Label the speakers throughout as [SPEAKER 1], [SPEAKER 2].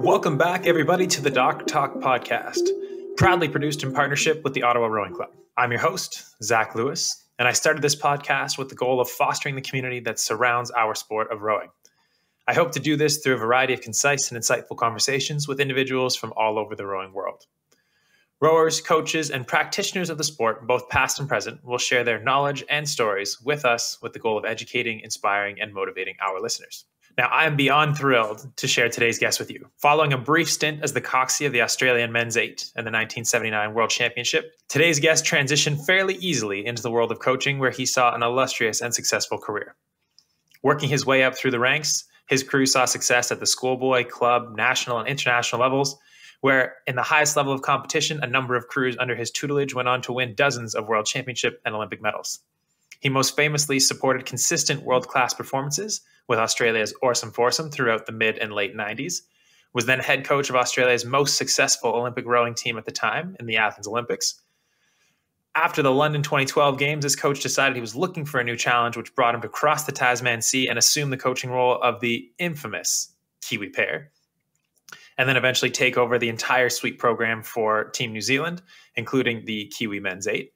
[SPEAKER 1] Welcome back, everybody, to the Dock Talk podcast, proudly produced in partnership with the Ottawa Rowing Club. I'm your host, Zak Lewis, and I started this podcast with the goal of fostering the community that surrounds our sport of rowing. I hope to do this through a variety of concise and insightful conversations with individuals from all over the rowing world. Rowers, coaches, and practitioners of the sport, both past and present, will share their knowledge and stories with us with the goal of educating, inspiring, and motivating our listeners. Now, I am beyond thrilled to share today's guest with you. Following a brief stint as the coxswain of the Australian Men's Eight and the 1979 World Championship, today's guest transitioned fairly easily into the world of coaching, where he saw an illustrious and successful career. Working his way up through the ranks, his crew saw success at the schoolboy, club, national, and international levels, where in the highest level of competition, a number of crews under his tutelage went on to win dozens of world championship and Olympic medals. He most famously supported consistent world class performances with Australia's Oarsome Foursome throughout the mid and late 90s, was then head coach of Australia's most successful Olympic rowing team at the time in the Athens Olympics. After the London 2012 Games, his coach decided he was looking for a new challenge, which brought him to cross the Tasman Sea and assume the coaching role of the infamous Kiwi pair. And then eventually take over the entire sweep program for Team New Zealand, including the Kiwi Men's Eight.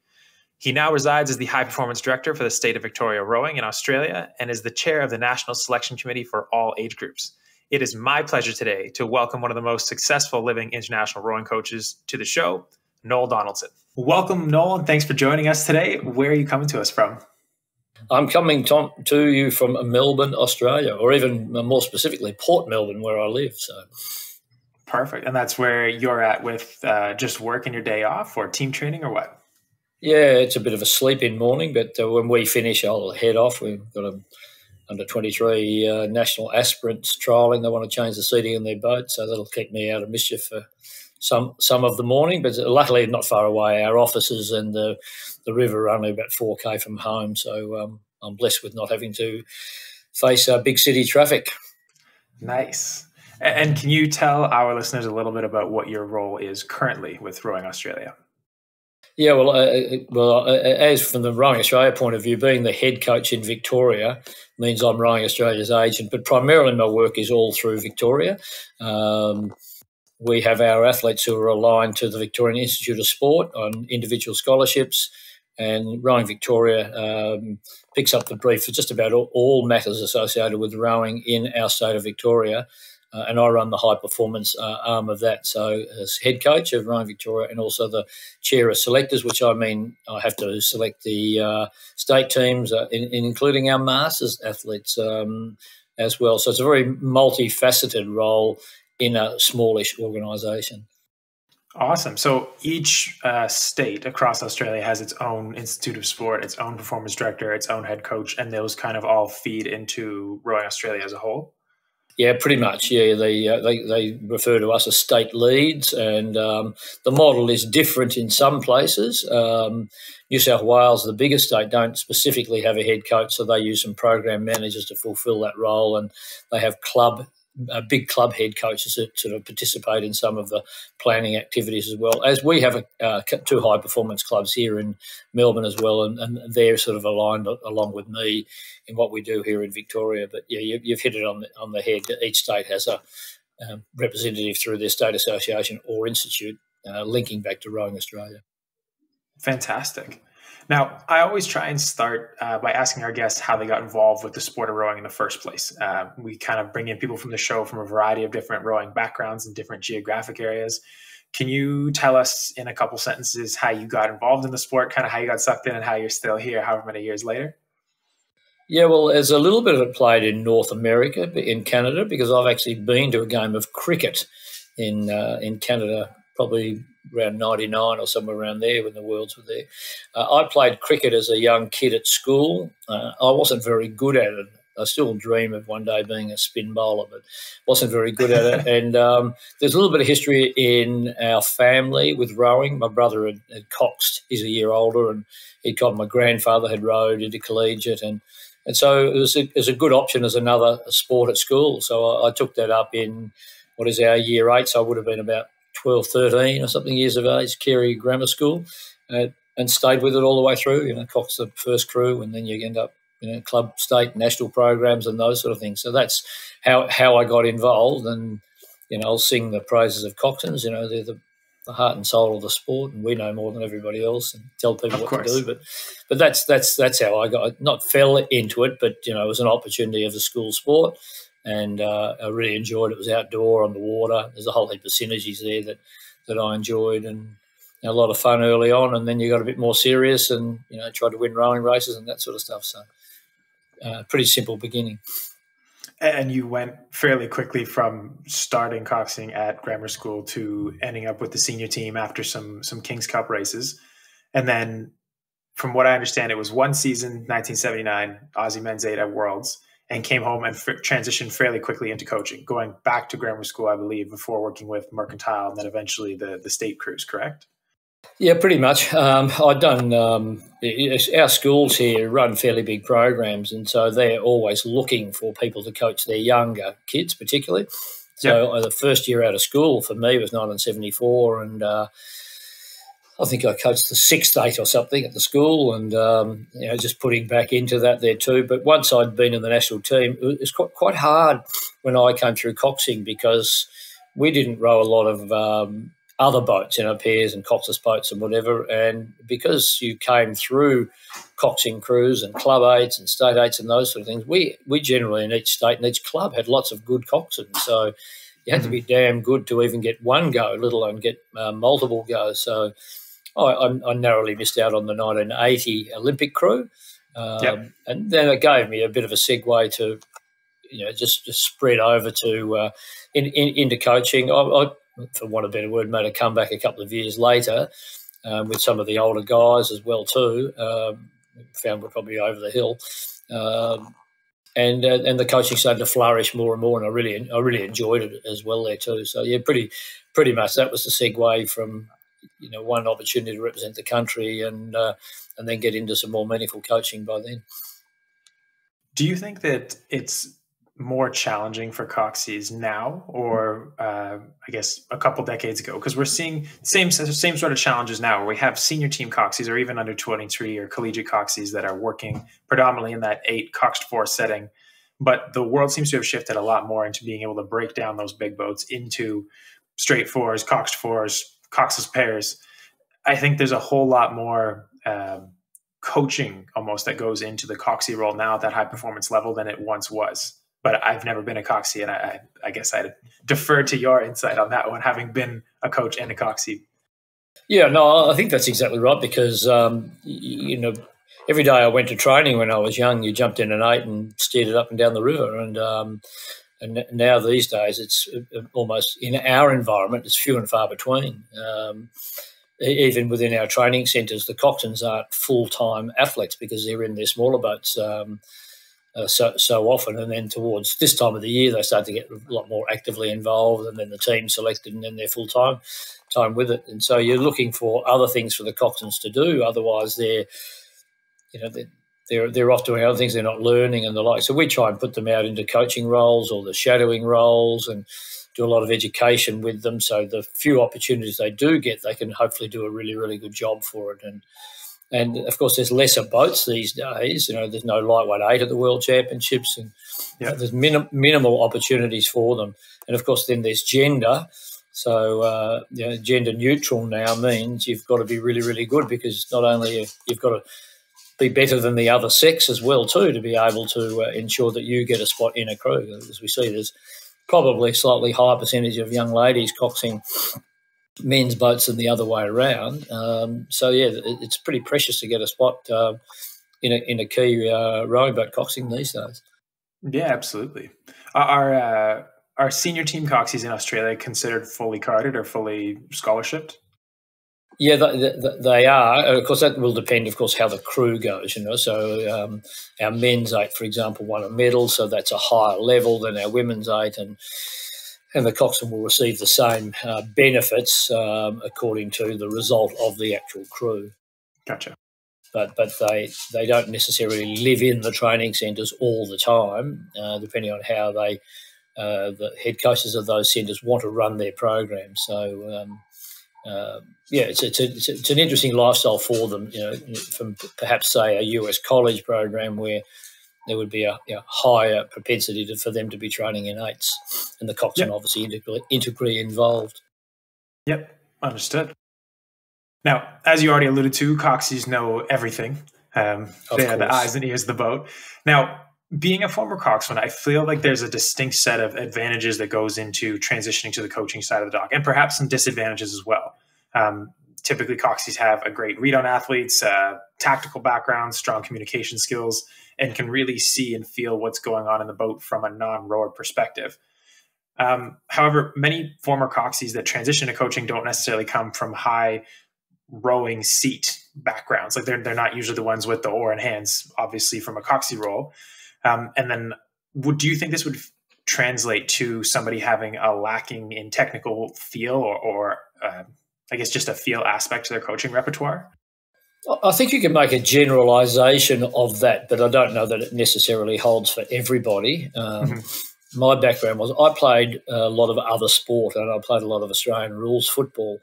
[SPEAKER 1] He now resides as the High Performance Director for the state of Victoria Rowing in Australia and is the chair of the National Selection Committee for all age groups. It is my pleasure today to welcome one of the most successful living international rowing coaches to the show, Noel Donaldson. Welcome, Noel, and thanks for joining us today. Where are you coming to us from?
[SPEAKER 2] I'm coming to, to you from Melbourne, Australia, or even more specifically, Port Melbourne, where I live. So,
[SPEAKER 1] perfect. And that's where you're at with uh, just working your day off, or team training, or what?
[SPEAKER 2] Yeah, it's a bit of a sleep in morning, but uh, when we finish, I'll head off. We've got a under 23 uh, national aspirants trialling. They want to change the seating in their boat, so that'll keep me out of mischief for some some of the morning. But luckily, not far away. Our offices and the the river are only about 4k from home, so um, I'm blessed with not having to face uh, big city traffic.
[SPEAKER 1] Nice. And can you tell our listeners a little bit about what your role is currently with Rowing Australia?
[SPEAKER 2] Yeah, well, uh, uh well, uh, uh, as from the Rowing Australia point of view, being the head coach in Victoria means I'm Rowing Australia's agent, but primarily my work is all through Victoria. Um, we have our athletes who are aligned to the Victorian Institute of Sport on individual scholarships, and Rowing Victoria um, picks up the brief for just about all, all matters associated with rowing in our state of Victoria uh, and I run the high performance uh, arm of that. So, as head coach of Rowing Victoria and also the chair of selectors, which I mean, I have to select the uh, state teams, uh, in including our masters athletes um, as well. So, it's a very multifaceted role in a smallish organisation.
[SPEAKER 1] Awesome. So each uh, state across Australia has its own institute of sport, its own performance director, its own head coach, and those kind of all feed into Rowing Australia as a whole.
[SPEAKER 2] Yeah, pretty much. Yeah, they uh, they, they refer to us as state leads, and um, the model is different in some places. Um, New South Wales, the biggest state, don't specifically have a head coach, so they use some program managers to fulfil that role, and they have club big club head coaches that sort of participate in some of the planning activities as well. As we have a, uh, two high performance clubs here in Melbourne as well, and, and, they're sort of aligned along with me in what we do here in Victoria. But yeah, you, have hit it on the, on the head. Each state has a um, representative through their state association or institute uh, linking back to Rowing Australia.
[SPEAKER 1] Fantastic. Now, I always try and start uh, by asking our guests how they got involved with the sport of rowing in the first place. Uh, we kind of bring in people from the show from a variety of different rowing backgrounds and different geographic areas. Can you tell us in a couple sentences how you got involved in the sport, kind of how you got sucked in, and how you're still here, however many years later?
[SPEAKER 2] Yeah, well, there's a little bit of it played in North America, in Canada, because I've actually been to a game of cricket in uh, in Canada probably around 99 or somewhere around there when the Worlds were there. Uh, I played cricket as a young kid at school. Uh, I wasn't very good at it. I still dream of one day being a spin bowler, but wasn't very good at it. and um, there's a little bit of history in our family with rowing. My brother had, had coxed; he's a year older, and he'd got my grandfather had rowed into collegiate, and and so it was a, it was a good option as another sport at school. So I, I took that up in what is our year eight. So I would have been about 12, 13 or something years of age, Carey Grammar School, uh, and stayed with it all the way through. You know, Cox the first crew, and then you end up, you know, club, state, national programs, and those sort of things. So that's how how I got involved, and you know, I'll sing the praises of coxswains. You know, they're the, the heart and soul of the sport, and we know more than everybody else, and tell people of what course. to do. But but that's that's that's how I got not fell into it, but you know, it was an opportunity of the school sport, and uh, I really enjoyed it. It was outdoor on the water. There's a whole heap of synergies there that that I enjoyed, and a lot of fun early on, and then you got a bit more serious, and you know, tried to win rowing races and that sort of stuff. So, uh, pretty simple beginning
[SPEAKER 1] and you went fairly quickly from starting coxing at grammar school to ending up with the senior team after some some King's Cup races, and then from what I understand, it was one season, 1979, Aussie Men's Eight at Worlds, and came home and f- transitioned fairly quickly into coaching, going back to grammar school, I believe, before working with Mercantile and then eventually the the state crews, Correct?
[SPEAKER 2] Yeah, pretty much. Um, I've done um, our schools here run fairly big programs, and so they're always looking for people to coach their younger kids, particularly. So yep. the first year out of school for me was 1974, and uh, I think I coached the sixth eight or something at the school, and um, you know just putting back into that there too. But once I'd been in the national team, it was quite quite hard when I came through coxing because we didn't row a lot of um, other boats, you know, pairs and coxless boats and whatever. And because you came through coxing crews and club eights and state eights and those sort of things, we we generally in each state and each club had lots of good coxswains. So you had to be damn good to even get one go, let alone get uh, multiple goes. So I, I, narrowly missed out on the 1980 Olympic crew. Um, yep. And then it gave me a bit of a segue to, you know, just, just spread over to uh, in, in, into coaching. I, I for want of a better word, made a comeback a couple of years later um, with some of the older guys as well too. Um, found we're probably over the hill, um, and uh, and the coaching started to flourish more and more, and I really I really enjoyed it as well there too. So yeah, pretty pretty much that was the segue from you know one opportunity to represent the country and uh, and then get into some more meaningful coaching by then.
[SPEAKER 1] Do you think that it's more challenging for Coxies now, or uh, I guess a couple decades ago? Because we're seeing same same sort of challenges now, where we have senior team Coxies, or even under twenty three or collegiate Coxies that are working predominantly in that eight coxed four setting. But the world seems to have shifted a lot more into being able to break down those big boats into straight fours, coxed fours, coxless pairs. I think there's a whole lot more um, coaching almost that goes into the Coxie role now at that high performance level than it once was but I've never been a Coxie, and I, I, guess I defer to your insight on that one, having been a coach and a Coxie.
[SPEAKER 2] Yeah, no, I think that's exactly right because um, you know every day I went to training when I was young, you jumped in an eight and steered it up and down the river, and um, and now these days it's uh, almost in our environment it's few and far between. Um, even within our training centres, the coxswains aren't full time athletes because they're in their smaller boats. Um, uh, so, so often. And then towards this time of the year, they start to get a lot more actively involved, and then the team selected, and then they're full time time with it. And so you're looking for other things for the coxswains to do. Otherwise, they're you know they're they're, they're off doing other things. They're not learning and the like. So we try and put them out into coaching roles or the shadowing roles and do a lot of education with them. So the few opportunities they do get, they can hopefully do a really, really good job for it. And and of course, there's lesser boats these days. You know, there's no lightweight eight at the World Championships, and yeah. there's minim- minimal opportunities for them. And of course, then there's gender. So, uh, you know, gender neutral now means you've got to be really, really good because not only you've got to be better than the other sex as well too to be able to uh, ensure that you get a spot in a crew. As we see, there's probably slightly higher percentage of young ladies coxing men's boats than the other way around. Um, so yeah, it's pretty precious to get a spot uh, in a in a key uh, rowing boat coxing these days.
[SPEAKER 1] Yeah, absolutely. Are uh, are senior team coxies in Australia considered fully carded or fully scholarshiped?
[SPEAKER 2] Yeah, they, they, are. Of course, that will depend, of course, how the crew goes. You know, so um, our men's eight, for example, won a medal, so that's a higher level than our women's eight, and and the coxswain will receive the same uh, benefits um, according to the result of the actual crew.
[SPEAKER 1] Gotcha.
[SPEAKER 2] But but they they don't necessarily live in the training centres all the time, uh, depending on how they uh, the head coaches of those centres want to run their program. So. Um, uh, yeah, it's, it's, a, it's, an interesting lifestyle for them. You know, from perhaps say a US college program where there would be a you know, higher propensity to, for them to be training in eights, and the coxswain yep. obviously integrally, integrally involved.
[SPEAKER 1] Yep, understood. Now, as you already alluded to, coxies know everything. Um, they are the eyes and ears of the boat. Now, being a former coxswain, I feel like there's a distinct set of advantages that goes into transitioning to the coaching side of the dock, and perhaps some disadvantages as well. Um, typically, coxies have a great read on athletes, uh, tactical background, strong communication skills, and can really see and feel what's going on in the boat from a non-rower perspective. Um, however, many former coxies that transition to coaching don't necessarily come from high rowing seat backgrounds. Like they're they're not usually the ones with the oar in hands, obviously from a coxie role. Um, and then, would do you think this would translate to somebody having a lacking in technical feel, or, or uh, I guess just a feel aspect to their coaching repertoire?
[SPEAKER 2] I think you can make a generalization of that, but I don't know that it necessarily holds for everybody. Um, mm-hmm. My background was I played a lot of other sport and I played a lot of Australian rules football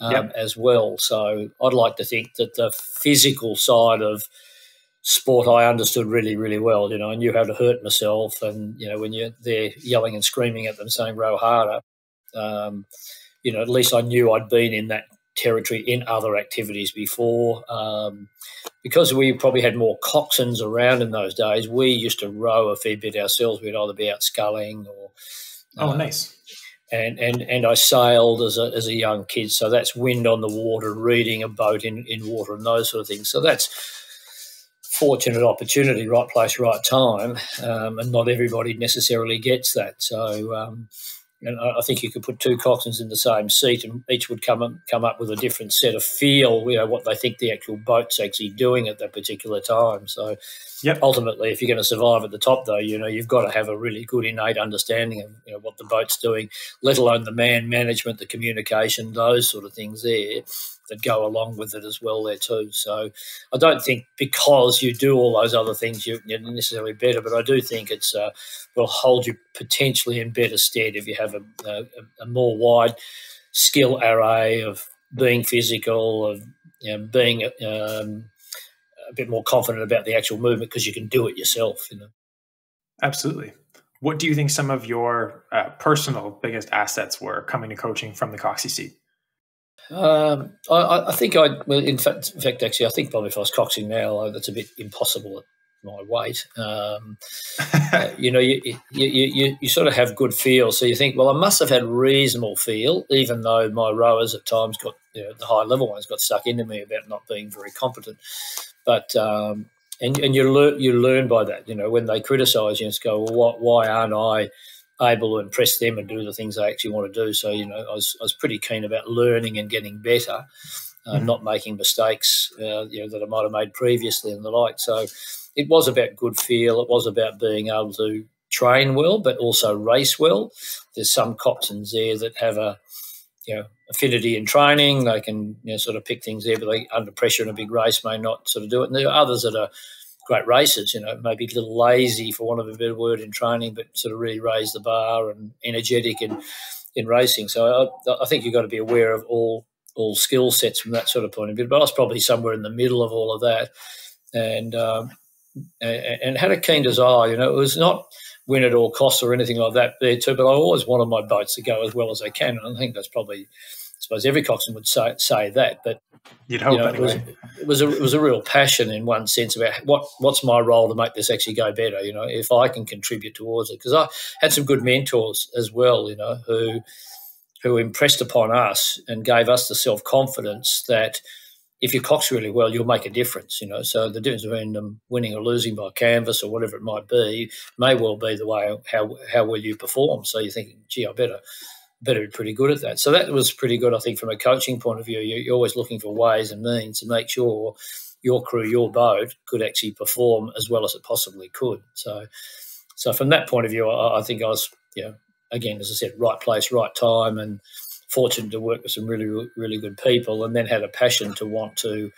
[SPEAKER 2] um, yep. as well. So I'd like to think that the physical side of sport I understood really, really well. You know, I knew how to hurt myself, and you know, when you're there yelling and screaming at them, saying "row harder," um, you know, at least I knew I'd been in that territory in other activities before. Um, because we probably had more coxswains around in those days, we used to row a fair bit ourselves. We'd either be out sculling or.
[SPEAKER 1] Oh, uh, nice
[SPEAKER 2] and and and I sailed as a as a young kid. So that's wind on the water, reading a boat in in water, and those sort of things. So that's fortunate opportunity, right place, right time, um, and not everybody necessarily gets that. So. Um, and I think you could put two coxswains in the same seat, and each would come up, come up with a different set of feel. You know what they think the actual boat's actually doing at that particular time. So, Yep. Ultimately, if you're going to survive at the top, though, you know you've got to have a really good innate understanding of you know what the boat's doing, let alone the man management, the communication, those sort of things there that go along with it as well there too. So I don't think because you do all those other things you're necessarily better, but I do think it's uh, will hold you potentially in better stead if you have a, a, a more wide skill array of being physical, of you know, being um, a bit more confident about the actual movement because you can do it yourself. You know.
[SPEAKER 1] Absolutely. What do you think some of your uh, personal biggest assets were coming to coaching from the Coxie seat?
[SPEAKER 2] Um, I, I, think I, well, in fact, in fact, actually, I think probably if I was coxing now, that's a bit impossible at my weight. Um, uh, you know, you, you, you, you, sort of have good feel. So you think, well, I must have had reasonable feel, even though my rowers at times got, you know, the high level ones got stuck into me about not being very competent. But um, and and you learn you learn by that. You know, when they criticise you, just go, well, what, why aren't I able to impress them and do the things I actually want to do? So you know, I was I was pretty keen about learning and getting better, uh, mm-hmm. not making mistakes. Uh, you know that I might have made previously and the like. So it was about good feel. It was about being able to train well, but also race well. There's some coxswains there that have a you know affinity in training. They can you know, sort of pick things there, but they under pressure in a big race may not sort of do it. And there are others that are great racers, you know, maybe a little lazy for want of a better word in training, but sort of really raise the bar and energetic in in racing. So I, I think you've got to be aware of all all skill sets from that sort of point of view. But I was probably somewhere in the middle of all of that, and um, and had a keen desire. You know, it was not win at all costs or anything like that there too. But I always wanted my boats to go as well as they can, and I think that's probably, suppose, every coxswain would say say that. But
[SPEAKER 1] you'd hope
[SPEAKER 2] you know,
[SPEAKER 1] anyway.
[SPEAKER 2] it, was, it was a it was a real passion in one sense about what what's my role to make this actually go better. You know, if I can contribute towards it, because I had some good mentors as well. You know, who who impressed upon us and gave us the self confidence that if you cox really well, you'll make a difference. You know, so the difference between them winning or losing by canvas or whatever it might be may well be the way how how well you perform. So you're thinking, gee, I better better be pretty good at that. So that was pretty good, I think, from a coaching point of view. You're always looking for ways and means to make sure your crew, your boat, could actually perform as well as it possibly could. So, so from that point of view, I, I think I was, you know, again, as I said, right place, right time, and fortunate to work with some really, really good people, and then had a passion to want to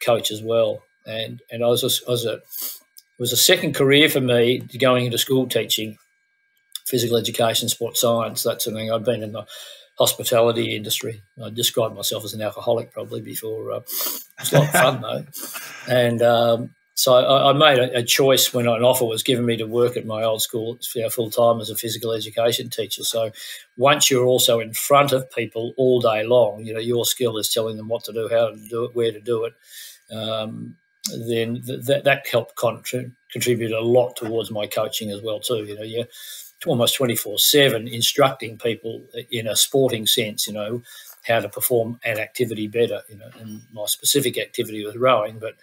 [SPEAKER 2] coach as well. And and I was a, I was a it was a second career for me going into school teaching, physical education, sports science, that sort of thing. I'd been in the hospitality industry. I described myself as an alcoholic probably before. Uh, it's a lot of fun though, and um, so I, I made a, a, choice when an offer was given me to work at my old school you know, full time as a physical education teacher. So once you're also in front of people all day long, you know your skill is telling them what to do, how to do it, where to do it. Um, then th- that that helped contribute contribute a lot towards my coaching as well too. You know, you're almost twenty four seven instructing people in a sporting sense. You know how to perform an activity better. You know, and my specific activity was rowing, but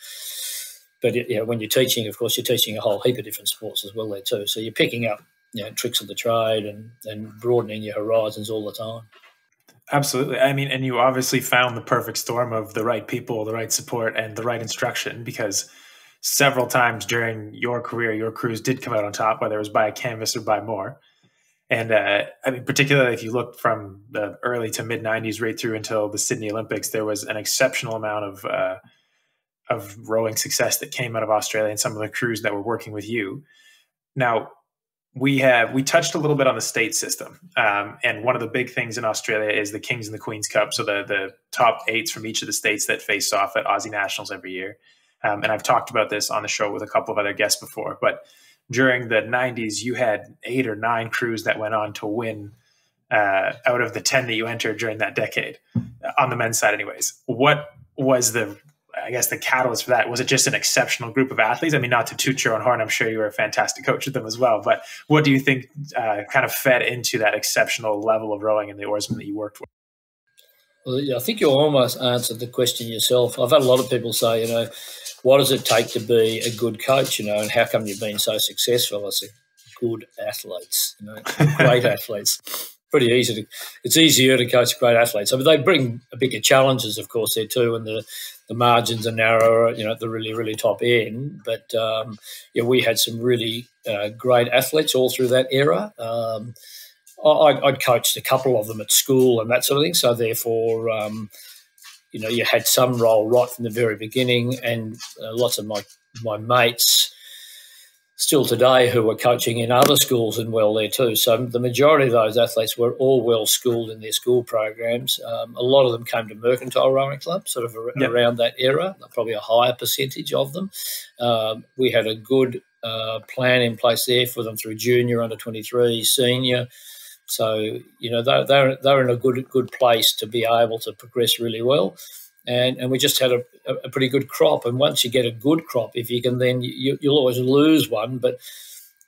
[SPEAKER 2] but you know, when you're teaching, of course, you're teaching a whole heap of different sports as well there too. So you're picking up you know, tricks of the trade and, and broadening your horizons all the time.
[SPEAKER 1] Absolutely. I mean, and you obviously found the perfect storm of the right people, the right support, and the right instruction because several times during your career, your crews did come out on top, whether it was by a canvas or by more. And uh, I mean, particularly if you look from the early to mid 90s right through until the Sydney Olympics, there was an exceptional amount of uh, of rowing success that came out of Australia and some of the crews that were working with you. Now, we have we touched a little bit on the state system, um, and one of the big things in Australia is the Kings and the Queens Cup. So the the top eights from each of the states that face off at Aussie Nationals every year. Um, and I've talked about this on the show with a couple of other guests before. But during the '90s, you had eight or nine crews that went on to win uh, out of the ten that you entered during that decade on the men's side. Anyways, what was the I guess the catalyst for that was it just an exceptional group of athletes? I mean, not to toot your own horn, I'm sure you were a fantastic coach with them as well. But what do you think uh, kind of fed into that exceptional level of rowing and the oarsmen that you worked with?
[SPEAKER 2] Well, I think you almost answered the question yourself. I've had a lot of people say, you know, what does it take to be a good coach, you know, and how come you've been so successful? I said, good athletes, you know, great athletes. Pretty easy to, it's easier to coach great athletes. I mean, they bring a bigger challenges, of course, there too, and the the margins are narrower, you know, at the really, really top end. But um, yeah, we had some really uh, great athletes all through that era. Um, I, would coached a couple of them at school and that sort of thing. So therefore, um, you know, you had some role right from the very beginning, and uh, lots of my my mates still today who are coaching in other schools and well there too. So the majority of those athletes were all well schooled in their school programs. Um, a lot of them came to Mercantile Rowing Club, sort of yep. around that era, probably a higher percentage of them. Um, we had a good uh, plan in place there for them through junior, under 23, senior. So, you know, they're, they're, they're in a good, good place to be able to progress really well and and we just had a, a, pretty good crop. And once you get a good crop, if you can, then you, will always lose one. But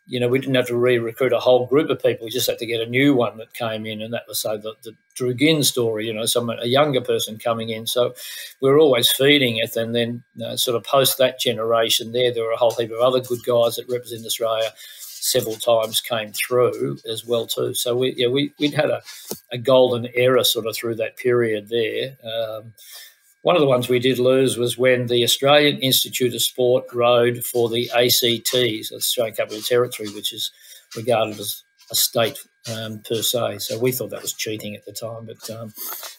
[SPEAKER 2] you know, we didn't have to re-recruit a whole group of people. We just had to get a new one that came in, and that was so the, the Drew Ginn story. You know, someone a younger person coming in. So we are always feeding it, and then uh, sort of post that generation there, there were a whole heap of other good guys that represent Australia several times came through as well too. So we yeah we we'd had a, a golden era sort of through that period there. Um, one of the ones we did lose was when the Australian Institute of Sport rode for the ACTs, Australian Capital Territory, which is regarded as a state um, per se. So we thought that was cheating at the time, but um,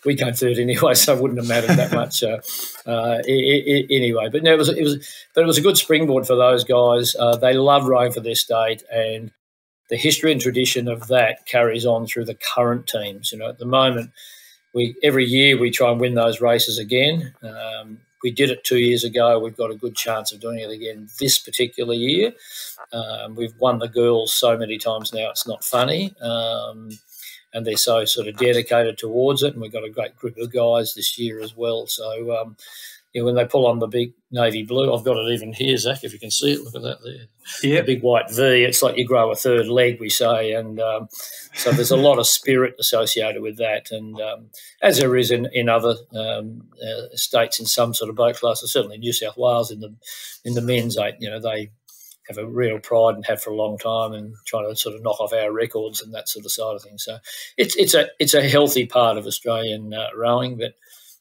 [SPEAKER 2] we came third anyway, so it wouldn't have mattered that much uh, uh, anyway. But no, it was it was, but it was a good springboard for those guys. Uh, they love rowing for their state, and the history and tradition of that carries on through the current teams. You know, at the moment we every year we try and win those races again. Um, we did it two years ago. We've got a good chance of doing it again this particular year. Um, we've won the girls so many times now; it's not funny. Um, and they're so sort of dedicated towards it, and we've got a great group of guys this year as well. So um, you know, when they pull on the big navy blue, I've got it even here, Zak, if you can see it. Look at that there. Yeah. The big white V. It's like you grow a third leg, we say. And um, so there's a lot of spirit associated with that. And um, as there is in, in other um, uh, states in some sort of boat classes, certainly New South Wales in the in the men's eight, you know, they have a real pride and have for a long time and trying to sort of knock off our records and that sort of side of things. So it's it's a it's a healthy part of Australian uh, rowing, but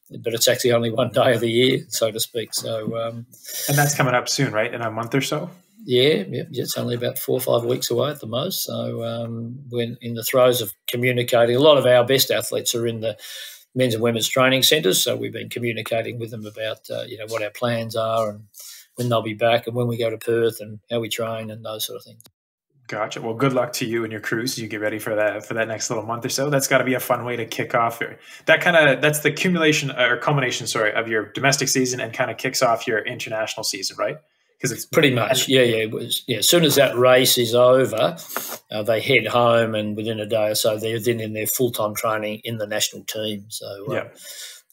[SPEAKER 2] but it's actually only one day of the year, so to speak. So, um,
[SPEAKER 1] and that's coming up soon, right? In a month or so.
[SPEAKER 2] Yeah, yeah, it's only about four or five weeks away at the most. So, um, when in the throes of communicating, a lot of our best athletes are in the men's and women's training centres. So, we've been communicating with them about uh, you know what our plans are and when they'll be back and when we go to Perth and how we train and those sort of things.
[SPEAKER 1] Gotcha. Well, good luck to you and your crews as you get ready for that for that next little month or so. That's got to be a fun way to kick off your that kind of that's the accumulation or culmination, sorry, of your domestic season and kind of kicks off your international season, right? because it's
[SPEAKER 2] pretty much yeah yeah was, yeah. As soon as that race is over, uh, they head home, and within a day or so, they're then in their full time training in the national team. So uh, yeah.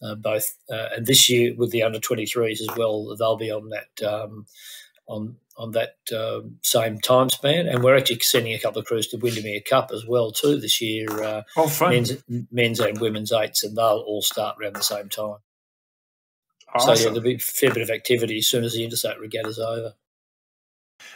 [SPEAKER 2] Uh, both uh, and this year with the under 23s as well, they'll be on that um, on on that um, same time span. And we're actually sending a couple of crews to Windermere Cup as well too this year. Uh,
[SPEAKER 1] oh, fun!
[SPEAKER 2] Men's, men's and women's eights, and they'll all start around the same time. Awesome. So yeah, there'll be a fair bit of activity as soon as the interstate regatta's over.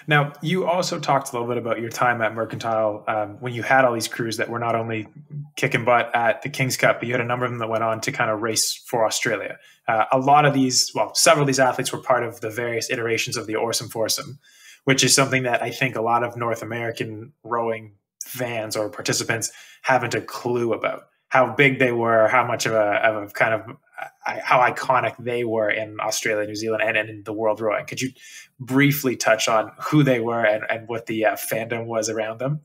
[SPEAKER 1] Now, you also talked a little bit about your time at Mercantile um, when you had all these crews that were not only kicking butt at the King's Cup, but you had a number of them that went on to kind of race for Australia. Uh, a lot of these, well, several of these athletes were part of the various iterations of the Oarsome Foursome, which is something that I think a lot of North American rowing fans or participants haven't a clue about how big they were, how much of a, of a kind of how iconic they were in Australia, New Zealand, and, and in the world rowing. Could you briefly touch on who they were and, and what the uh, fandom was around them?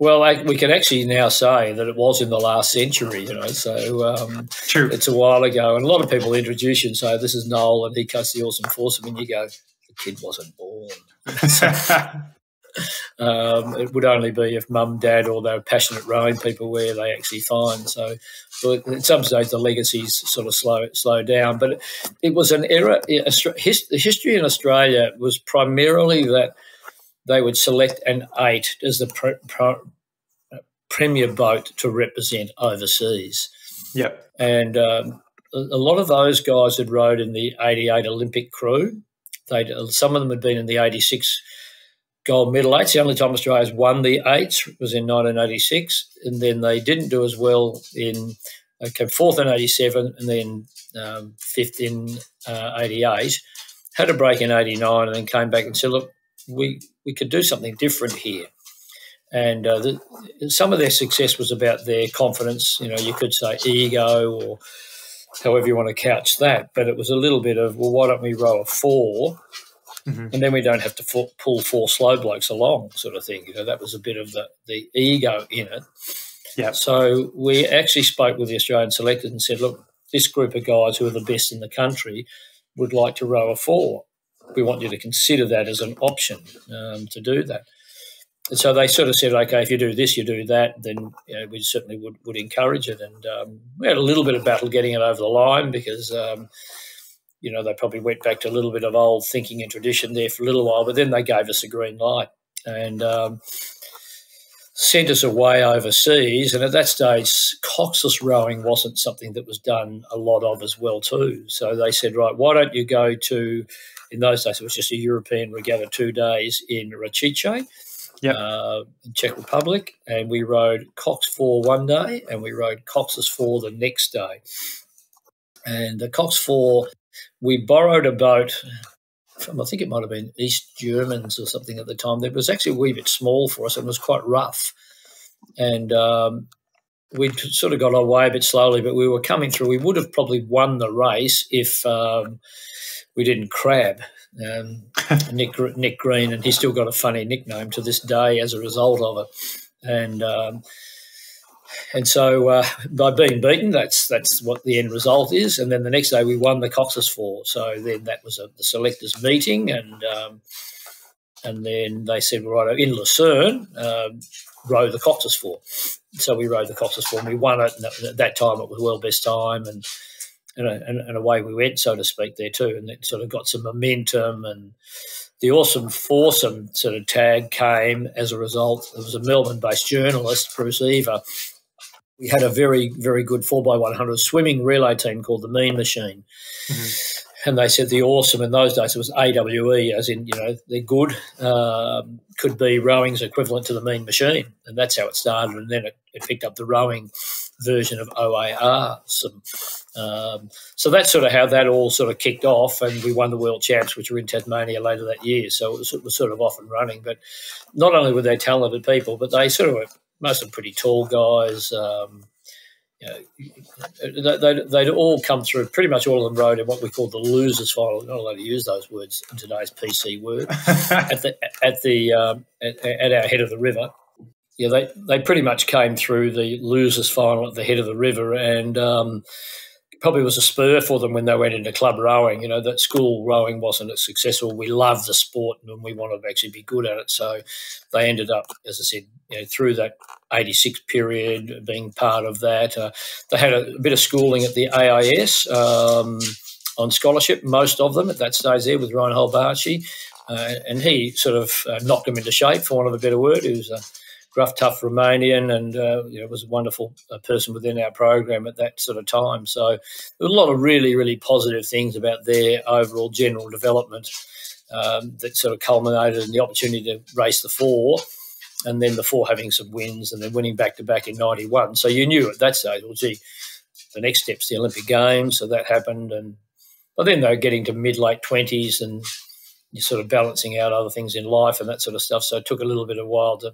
[SPEAKER 2] Well, I, we can actually now say that it was in the last century, you know. So um,
[SPEAKER 1] True.
[SPEAKER 2] it's a while ago, and a lot of people introduce you and say, "This is Noel, and he cuts the Oarsome Foursome," and you go, "The kid wasn't born." Um, it would only be if mum, dad, or they're passionate rowing people where they actually find. So, but at some stage, the legacies sort of slow slow down. But it was an era. The history in Australia was primarily that they would select an eight as the pre, pre, premier boat to represent overseas.
[SPEAKER 1] Yep.
[SPEAKER 2] And um, a lot of those guys had rowed in the 88 Olympic crew. They some of them had been in the 86 gold medal eights. The only time Australia's won the eights was in 1986, and then they didn't do as well in they came fourth in 87 and then um, fifth in uh, 88. Had a break in 89 and then came back and said, look, we, we could do something different here. And uh, the, some of their success was about their confidence. You know, you could say ego or however you want to couch that, but it was a little bit of, well, why don't we row a four Mm-hmm. And then we don't have to pull four slow blokes along, sort of thing. You know, that was a bit of the, the ego in it.
[SPEAKER 1] Yeah.
[SPEAKER 2] So we actually spoke with the Australian selectors and said, look, this group of guys who are the best in the country would like to row a four. We want you to consider that as an option um, to do that. And so they sort of said, okay, if you do this, you do that, then you know, we certainly would, would encourage it. And um, we had a little bit of battle getting it over the line because um, you know, they probably went back to a little bit of old thinking and tradition there for a little while, but then they gave us a green light and um, sent us away overseas. And at that stage, coxless rowing wasn't something that was done a lot of as well too. So they said, right, why don't you go to? In those days, it was just a European regatta, two days in Račice.
[SPEAKER 1] Yep.
[SPEAKER 2] Uh, in Czech Republic, and we rode Cox four one day, and we rode Coxless four the next day. And the Cox four we borrowed a boat from, I think it might have been East Germans or something at the time. That was actually a wee bit small for us and was quite rough. And um, we sort of got our way a bit slowly, but we were coming through. We would have probably won the race if um, we didn't crab. Um, Nick Nick Green, and he's still got a funny nickname to this day as a result of it. And um, and so uh, by being beaten, that's that's what the end result is. And then the next day we won the Coxless Four. So then that was a, the selectors meeting, and um, and then they said, right, in Lucerne, um, row the Coxless Four. So we rode the Four, and we won it. And at that time, it was world best time, and and, and, away we went, so to speak, there too. And it sort of got some momentum and the awesome Foursome sort of tag came as a result. There was a Melbourne based journalist, Bruce Eva, we had a very, very good 4x100 swimming relay team called the Mean Machine. Mm-hmm. And they said the awesome in those days it was AWE, as in, you know, they're good, um, could be rowing's equivalent to the Mean Machine. And that's how it started. And then it, it picked up the rowing version of OAR. Some, um, so that's sort of how that all sort of kicked off. And we won the world champs, which were in Tasmania later that year. So it was, it was sort of off and running. But not only were they talented people, but they sort of most of them pretty tall guys. Um, know, they'd, they'd, all come through. Pretty much all of them rode in what we call the losers final. Not allowed to use those words in today's PC word. at the at the um, at, at, our head of the river, yeah, they they pretty much came through the losers final at the head of the river, and um, probably was a spur for them when they went into club rowing. You know, that school rowing wasn't as successful. We loved the sport and we wanted to actually be good at it. So they ended up, as I said, you know, through that 86 period, being part of that. Uh, they had a, bit of schooling at the AIS um, on scholarship, most of them at that stage there with Reinhold Batschi. Uh, and he sort of uh, knocked them into shape, for want of a better word. Was a gruff, tough Romanian, and uh, you know, was a wonderful uh, person within our program at that sort of time. So there were a lot of really, really positive things about their overall general development um, that sort of culminated in the opportunity to race the four, and then the four having some wins, and then winning back to back in '91. So you knew at that stage, well, gee, the next step's the Olympic Games. So that happened, and but then they were getting to mid late twenties and you're sort of balancing out other things in life and that sort of stuff. So it took a little bit of while to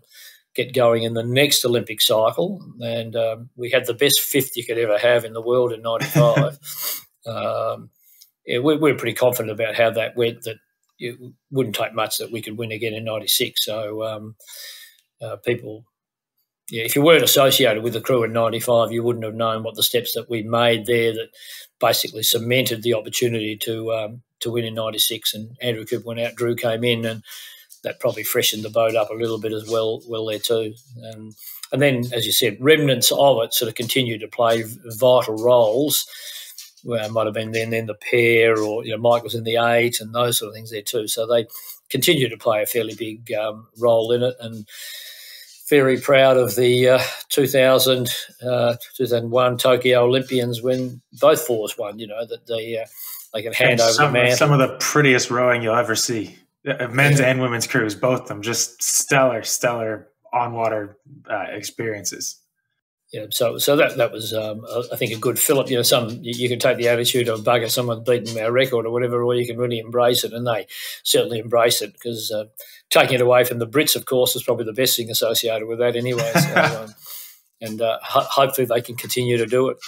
[SPEAKER 2] get going in the next Olympic cycle. And um, we had the best fifth you could ever have in the world in 95. um, yeah, we, we, were pretty confident about how that went, that it wouldn't take much that we could win again in 96. So um, uh, people, yeah, if you weren't associated with the crew in 95, you wouldn't have known what the steps that we made there that basically cemented the opportunity to um, to win in 96. And Andrew Cooper went out, Drew came in, and that probably freshened the boat up a little bit as well, well there too. Um, and then, as you said, remnants of it sort of continued to play vital roles. Well, it might have been then then the pair, or you know, Mike was in the eight, and those sort of things there too. So they continued to play a fairly big um, role in it, and very proud of the uh, 2000, uh, 2001 Tokyo Olympians when both fours won. You know that they uh, they can hand over
[SPEAKER 1] some,
[SPEAKER 2] the
[SPEAKER 1] Some of the prettiest rowing you'll ever see. Men's yeah. and women's crews, both of them, just stellar, stellar on water uh, experiences.
[SPEAKER 2] Yeah, so so that that was um, I think a good fillip. You know, some you, you, can take the attitude of bugger someone beating our record or whatever, or you can really embrace it, and they certainly embrace it because uh, taking it away from the Brits, of course, is probably the best thing associated with that anyway. So, um, and uh, ho- hopefully they can continue to do it.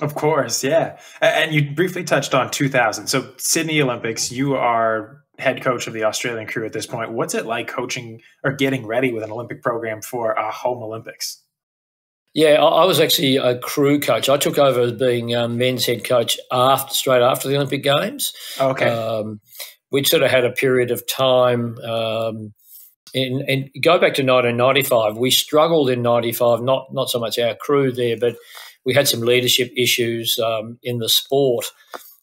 [SPEAKER 1] Of course, yeah. And you briefly touched on 2000. So Sydney Olympics, you are head coach of the Australian crew at this point. What's it like coaching or getting ready with an Olympic program for a home Olympics?
[SPEAKER 2] Yeah, I was actually a crew coach. I took over as being um, men's head coach after, straight after the Olympic Games.
[SPEAKER 1] Okay.
[SPEAKER 2] Um, we sort of had a period of time. Um, in, and go back to 1995. We struggled in 95, not not so much our crew there, but we had some leadership issues um, in the sport.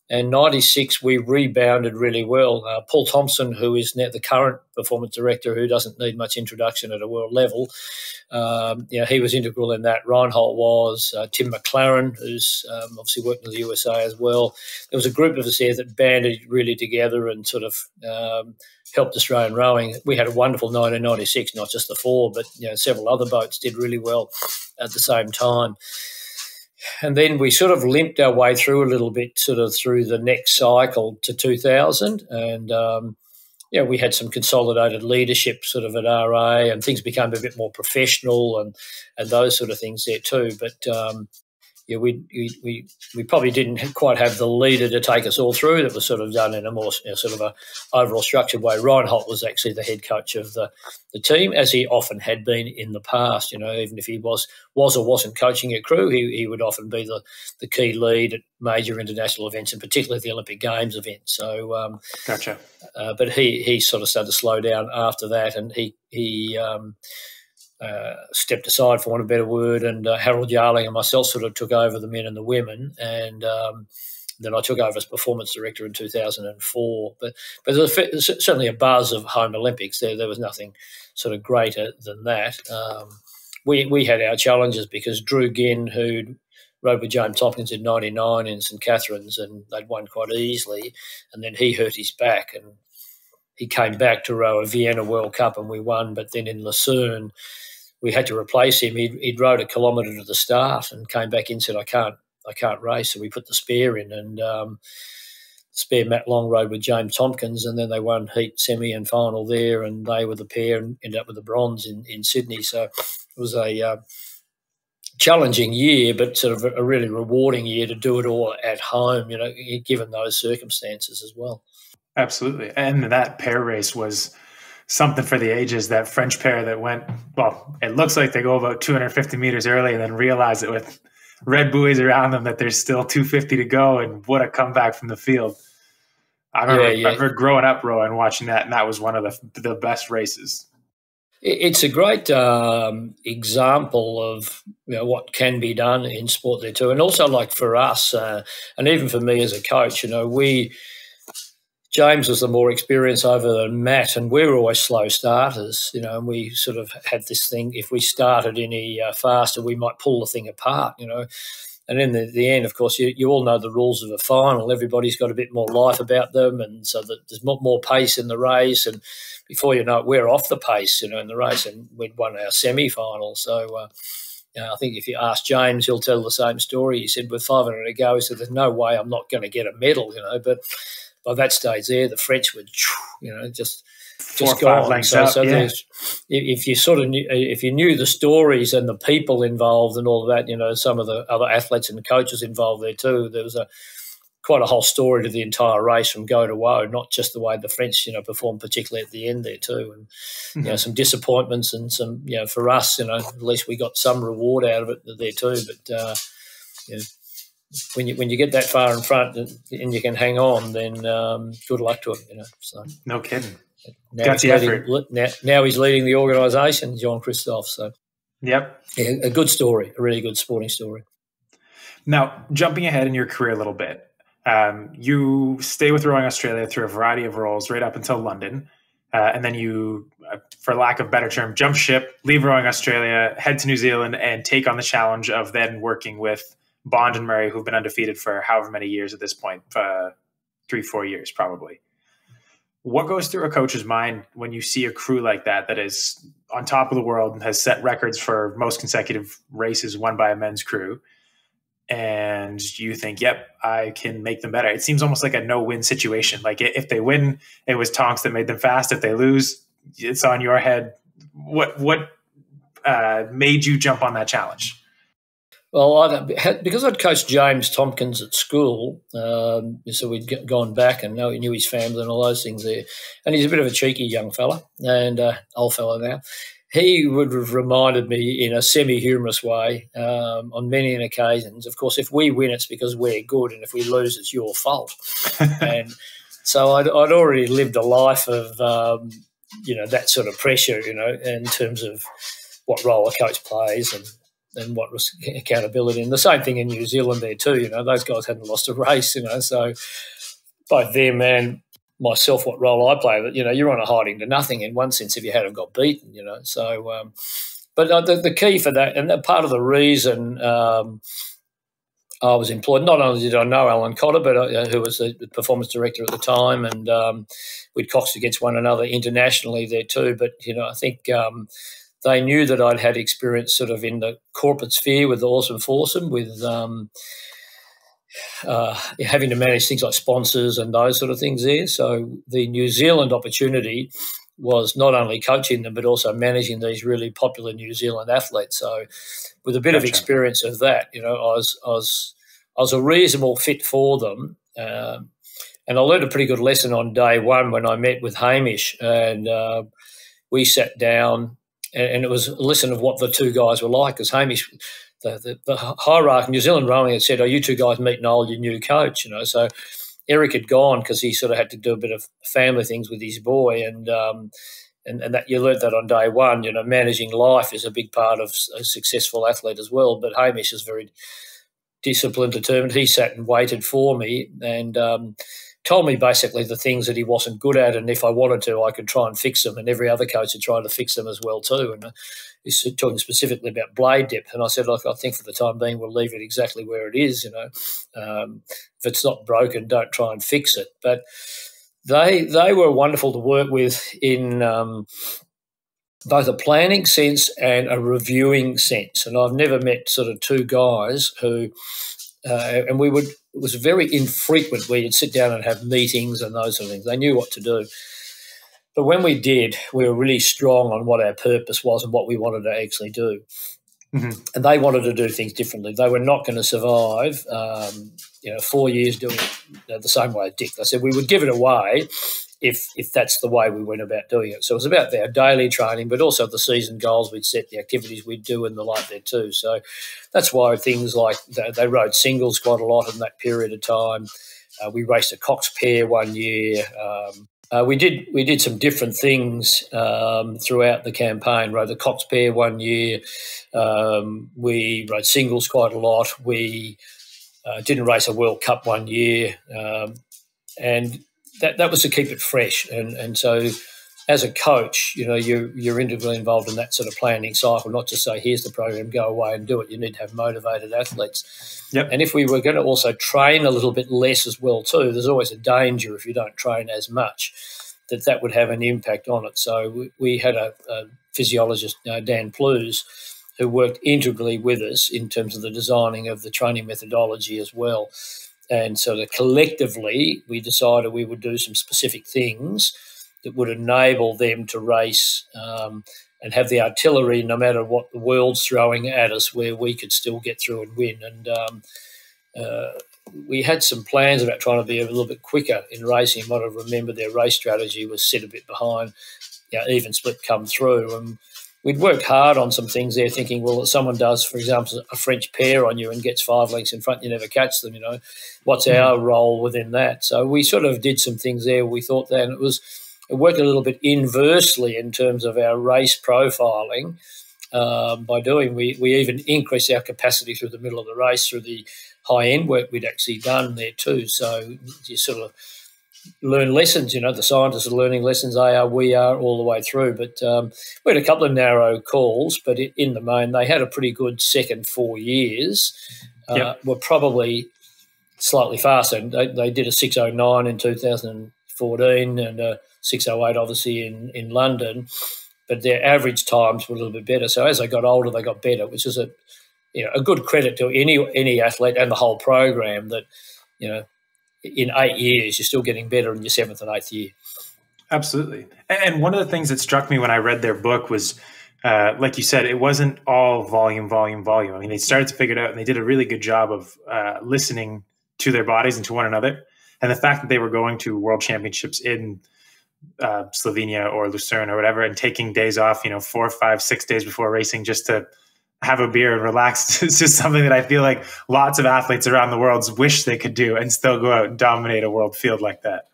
[SPEAKER 2] And 96, we rebounded really well. Uh, Paul Thompson, who is now the current performance director, who doesn't need much introduction at a world level, um, you know, he was integral in that. Reinhold was, uh, Tim McLaren, who's um, obviously worked in the USA as well. There was a group of us there that banded really together and sort of um, helped Australian rowing. We had a wonderful 1996, not just the four, but you know, several other boats did really well at the same time and then we sort of limped our way through a little bit, sort of through the next cycle to 2000, and um, yeah, we had some consolidated leadership sort of at RA, and things became a bit more professional and and those sort of things there too. But um, yeah, we, we, we, probably didn't quite have the leader to take us all through. That was sort of done in a more you know, sort of a overall structured way. Reinhold was actually the head coach of the, the team, as he often had been in the past. You know, even if he was was or wasn't coaching a crew, he, he would often be the, the key lead at major international events, and particularly the Olympic Games events. So, um,
[SPEAKER 1] gotcha.
[SPEAKER 2] Uh, but he he sort of started to slow down after that, and he he. Um, uh, stepped aside, for want of a better word, and uh, Harald Jahrling and myself sort of took over the men and the women, and um, then I took over as performance director in 2004. But but there's certainly a buzz of home Olympics. There there was nothing sort of greater than that. Um, we we had our challenges because Drew Ginn, who rode with James Tomkins in '99 in St Catharines, and they'd won quite easily, and then he hurt his back and. He came back to row a Vienna World Cup and we won, but then in Lucerne, we had to replace him. He'd, he'd rode a kilometre to the start and came back in and said, "I can't, I can't race." So we put the spare in, and um, spare Matt Long rode with James Tomkins and then they won heat, semi, and final there, and they were the pair and ended up with the bronze in, in Sydney. So it was a uh, challenging year, but sort of a really rewarding year to do it all at home. You know, given those circumstances as well.
[SPEAKER 1] Absolutely, and that pair race was something for the ages. That French pair that went well, it looks like they go about 250 meters early and then realize it with red buoys around them that there's still 250 to go and what a comeback from the field. I remember, yeah, yeah. I remember growing up, Rowan, watching that, and that was one of the the best races.
[SPEAKER 2] It's a great um, example of you know, what can be done in sport there too, and also like for us, uh, and even for me as a coach, you know, we James was the more experienced over than Matt, and we were always slow starters, you know. And we sort of had this thing: if we started any uh, faster, we might pull the thing apart, you know. And in the, the end, of course, you, you all know the rules of a final. Everybody's got a bit more life about them, and so that there's more, more pace in the race. And before you know it, we're off the pace, you know, in the race, and we'd won our semi-final. So. Uh, you know, I think if you ask James, he'll tell the same story. He said, with 500 to go, he said, there's no way I'm not going to get a medal, you know. But by that stage there, the French were, you know, just just gone. So, so yeah. if you sort of knew, if you knew the stories and the people involved and all of that, you know, some of the other athletes and coaches involved there too. There was a quite a whole story to the entire race from go to woe, not just the way the French, you know, performed, particularly at the end there too, and mm-hmm. you know mm-hmm. some disappointments and some, you know, for us, you know, at least we got some reward out of it there too. But uh, you know, when you when you get that far in front and you can hang on, then um, good luck to him, you know. So
[SPEAKER 1] no kidding.
[SPEAKER 2] Now Got the leading, effort. Now, now he's leading the organisation, Jean-Christophe. So
[SPEAKER 1] yep,
[SPEAKER 2] yeah, a good story, a really good sporting story.
[SPEAKER 1] Now, jumping ahead in your career a little bit, um, you stay with Rowing Australia through a variety of roles right up until London. Uh, and then you, uh, for lack of better term, jump ship, leave Rowing Australia, head to New Zealand, and take on the challenge of then working with Bond and Murray, who've been undefeated for however many years at this point, uh, three, four years probably. What goes through a coach's mind when you see a crew like that that is on top of the world and has set records for most consecutive races won by a men's crew? and you think, yep, I can make them better. It seems almost like a no win situation. Like if they win, it was Tonks that made them fast. If they lose, it's on your head. What what uh, made you jump on that challenge?
[SPEAKER 2] Well, I, because I'd coached James Tomkins at school, um, so we'd gone back and know, he knew his family and all those things there. And he's a bit of a cheeky young fella and uh, old fella now he would have reminded me in a semi-humorous way um, on many occasions. Of course, if we win, it's because we're good, and if we lose, it's your fault. and so I'd, I'd, already lived a life of um, you know that sort of pressure, you know, in terms of what role a coach plays and and what was accountability. And the same thing in New Zealand there too. You know, those guys hadn't lost a race. You know, so both them and myself what role I play. But you know, you're on a hiding to nothing in one sense if you hadn't got beaten. You know, so um, but uh, the, the, key for that, and part of the reason um, I was employed, not only did I know Alan Cotter, but uh, who was the performance director at the time, and um, we'd coxed against one another internationally there too. But you know, I think. Um, they knew that I'd had experience sort of in the corporate sphere with Oarsome Foursome, with um, uh, having to manage things like sponsors and those sort of things there. So the New Zealand opportunity was not only coaching them but also managing these really popular New Zealand athletes. So with a bit gotcha. of experience of that, you know, I was I was I was a reasonable fit for them. Um, and I learned a pretty good lesson on day one when I met with Hamish, and uh, we sat down, and, and, it was a listen of what the two guys were like. Because Hamish the, the, the hierarchy. In New Zealand rowing had said, "Oh, you two guys meet Noel, your new coach." You know, so Eric had gone because he sort of had to do a bit of family things with his boy, and um, and, and that you learned that on day one. You know, managing life is a big part of a successful athlete as well. But Hamish is very disciplined, determined. He sat and waited for me, and um, told me basically the things that he wasn't good at, and if I wanted to, I could try and fix them. And every other coach had tried to fix them as well too. And uh, he's talking specifically about blade depth, and I said, look, I think for the time being, we'll leave it exactly where it is. You know, um, if it's not broken, don't try and fix it. But they they were wonderful to work with in. Um, both a planning sense and a reviewing sense, and I've never met sort of two guys who, uh, and we would it was very infrequent where you'd sit down and have meetings and those sort of things. They knew what to do. But when we did, we were really strong on what our purpose was and what we wanted to actually do. Mm-hmm. And they wanted to do things differently. They were not going to survive, um, you know, four years doing it the same way as Dick. They said we would give it away if if that's the way we went about doing it. So it was about our daily training, but also the season goals we'd set, the activities we'd do, and the like there too. So that's why things like they, they rode singles quite a lot in that period of time. Uh, we raced a Cox pair one year. Um, uh, we did we did some different things um, throughout the campaign. Rode the Cox pair one year. Um, we rode singles quite a lot. We uh, didn't race a World Cup one year, um, and that that was to keep it fresh. And and so, as a coach, you know, you're you're integrally involved in that sort of planning cycle. Not to say here's the program, go away and do it. You need to have motivated athletes. Yep. And if we were going to also train a little bit less as well too, there's always a danger if you don't train as much that that would have an impact on it. So we, we had a, a physiologist, uh, Dan Plews, who worked integrally with us in terms of the designing of the training methodology as well. And so that collectively, we decided we would do some specific things that would enable them to race um, and have the artillery, no matter what the world's throwing at us, where we could still get through and win. And um, uh, we had some plans about trying to be a little bit quicker in racing. You might have remembered their race strategy was set a bit behind, you know, even split come through. And we'd worked hard on some things there, thinking, well, if someone does, for example, a French pair on you and gets five lengths in front, you never catch them. You know, what's mm-hmm. our role within that? So we sort of did some things there. We thought that it was it worked a little bit inversely in terms of our race profiling. Um, by doing, we we even increased our capacity through the middle of the race through the high end work we'd actually done there too. So you sort of learn lessons. You know, the scientists are learning lessons. They are, we are, all the way through. But um, we had a couple of narrow calls, but in the main, they had a pretty good second four years. Uh, yep. Were probably slightly faster. They, they did a six oh nine in two thousand and fourteen and a six oh eight, obviously in in London. But their average times were a little bit better. So as they got older, they got better, which is a you know a good credit to any any athlete and the whole program that you know in eight years, you're still getting better in your seventh and eighth year.
[SPEAKER 1] Absolutely. And one of the things that struck me when I read their book was, uh, like you said, it wasn't all volume, volume, volume. I mean, they started to figure it out and they did a really good job of uh, listening to their bodies and to one another. And the fact that they were going to world championships in uh, Slovenia or Lucerne or whatever and taking days off, you know, four, five, six days before racing just to have a beer and relax. it's just something that I feel like lots of athletes around the world wish they could do and still go out and dominate a world field like that.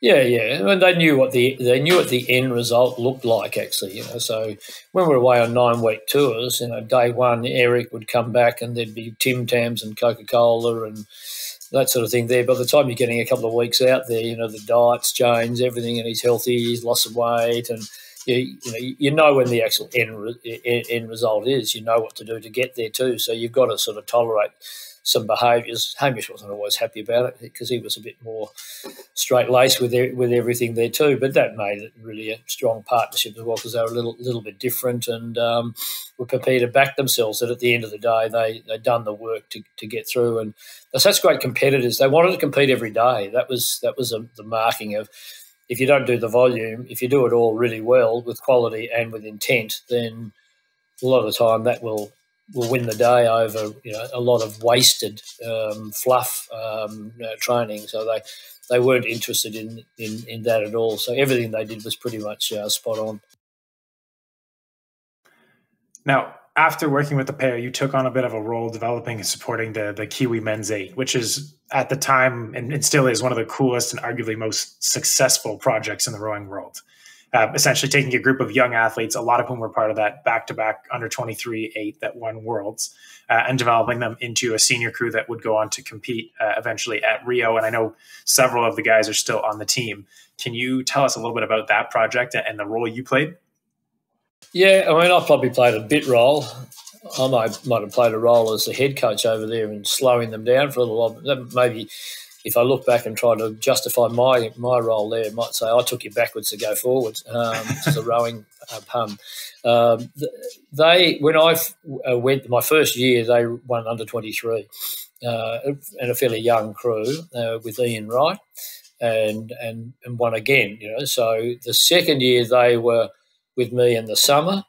[SPEAKER 2] Yeah, yeah, and they knew what the they knew what the end result looked like. Actually, you know, so when we are away on nine week tours, you know, day one Eric would come back and there'd be Tim Tams and Coca Cola and that sort of thing there. By the time you're getting a couple of weeks out there, you know, the diet's changed, everything, and he's healthy, he's lost some weight, and you, you know you know when the actual end end result is. You know what to do to get there too. So you've got to sort of tolerate some behaviours. Hamish wasn't always happy about it because he was a bit more straight laced with with everything there too. But that made it really a strong partnership as well because they were a little little bit different and um, were prepared to back themselves. That at the end of the day they they'd done the work to, to get through and they're such great competitors. They wanted to compete every day. That was that was a, the marking of if you don't do the volume, if you do it all really well with quality and with intent, then a lot of time that will will win the day over you know a lot of wasted um, fluff um, you know, training. So they they weren't interested in, in in that at all. So everything they did was pretty much uh, spot on.
[SPEAKER 1] Now, after working with the pair, you took on a bit of a role developing and supporting the the Kiwi Men's Eight, which is at the time and it still is one of the coolest and arguably most successful projects in the rowing world. Uh, essentially, taking a group of young athletes, a lot of whom were part of that back to back under twenty three eight that won worlds, uh, and developing them into a senior crew that would go on to compete uh, eventually at Rio. And I know several of the guys are still on the team. Can you tell us a little bit about that project and the role you played?
[SPEAKER 2] Yeah, I mean, I probably played a bit role. I might might have played a role as the head coach over there and slowing them down for a little while. Maybe if I look back and try to justify my my role there, I might say I took you backwards to go forwards. Um, it's a rowing uh, pun. Um, they when I uh, went my first year, they won under twenty three, uh, and a fairly young crew uh, with Ian Wright, and and and won again. You know, so the second year they were with me in the summer,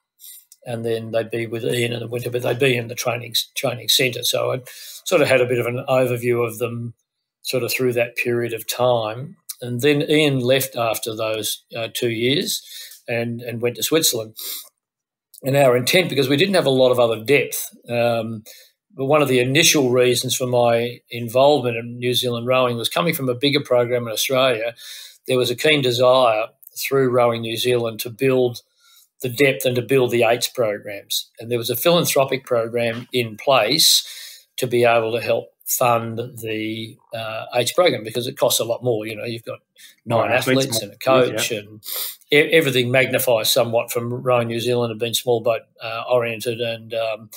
[SPEAKER 2] and then they'd be with Ian in the winter, but they'd be in the training training centre. So I sort of had a bit of an overview of them, sort of through that period of time. and then Ian left after those uh, two years and, and went to Switzerland. And our intent, because we didn't have a lot of other depth, um, but one of the initial reasons for my involvement in New Zealand rowing was coming from a bigger program in Australia. There was a keen desire through Rowing New Zealand to build the depth and to build the eights programs. And there was a philanthropic program in place to be able to help fund the uh, eights program because it costs a lot more. You know, you've got nine athletes, athletes and a coach, yeah. and everything magnifies somewhat from rowing New Zealand have been small boat uh, oriented and um,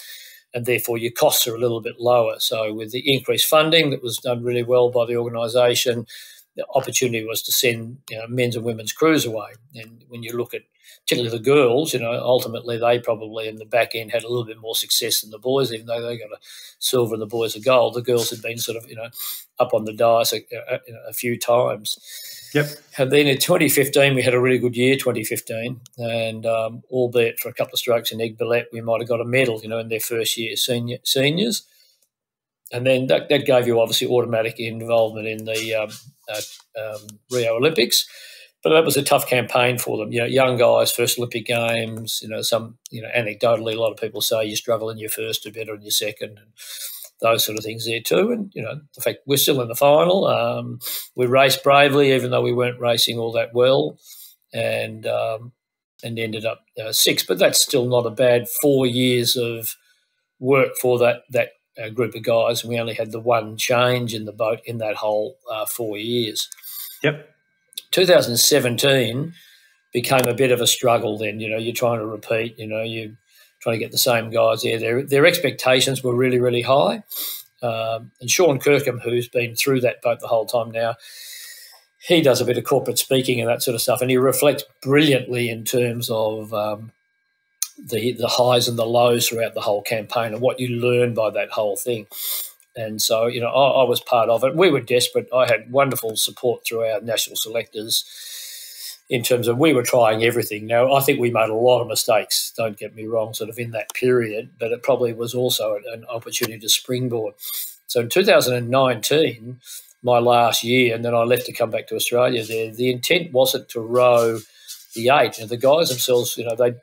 [SPEAKER 2] and therefore your costs are a little bit lower. So with the increased funding that was done really well by the organisation, the opportunity was to send you know, men's and women's crews away. And when you look at particularly the girls, you know, ultimately they probably in the back end had a little bit more success than the boys, even though they got a silver and the boys a gold. The girls had been sort of, you know, up on the dice a, a, a few times.
[SPEAKER 1] Yep.
[SPEAKER 2] And then in 2015, we had a really good year, 2015. And um, albeit for a couple of strokes in Egg we might have got a medal, you know, in their first year senior, seniors. And then that, that gave you obviously automatic involvement in the um, um, Rio Olympics. But that was a tough campaign for them. You know, young guys, first Olympic Games. You know, some you know, anecdotally, a lot of people say you struggle in your first, do better in your second. And, those sort of things there too. And you know, the fact we're still in the final, um, we raced bravely, even though we weren't racing all that well, and um, and ended up uh, six. But that's still not a bad four years of work for that that uh, group of guys. And we only had the one change in the boat in that whole uh, four years.
[SPEAKER 1] Yep.
[SPEAKER 2] 2017 became a bit of a struggle. Then you know you're trying to repeat. You know you're trying to get the same guys there. Their, their expectations were really, really high. Um, and Shaun Kirkham, who's been through that boat the whole time now, he does a bit of corporate speaking and that sort of stuff, and he reflects brilliantly in terms of um, the the highs and the lows throughout the whole campaign and what you learn by that whole thing. And so, you know, I, I was part of it. We were desperate. I had wonderful support through our national selectors in terms of we were trying everything. Now, I think we made a lot of mistakes, don't get me wrong, sort of in that period, but it probably was also an opportunity to springboard. So in 2019, my last year, and then I left to come back to Australia there, the intent wasn't to row the eight. You know, the guys themselves, you know, they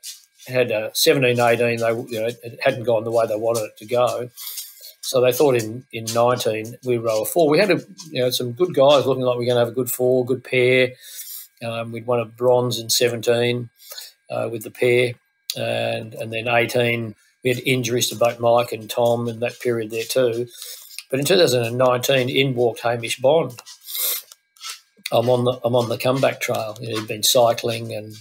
[SPEAKER 2] had a 17, 18, they, you know, it hadn't gone the way they wanted it to go. So they thought in, in 19 we row a four. We had a, you know some good guys looking like we are going to have a good four, good pair. Um, we'd won a bronze in 17 uh, with the pair, and and then 18 we had injuries to both Mike and Tom in that period there too. But in 2019, in walked Hamish Bond. I'm on the I'm on the comeback trail. You know, he'd been cycling and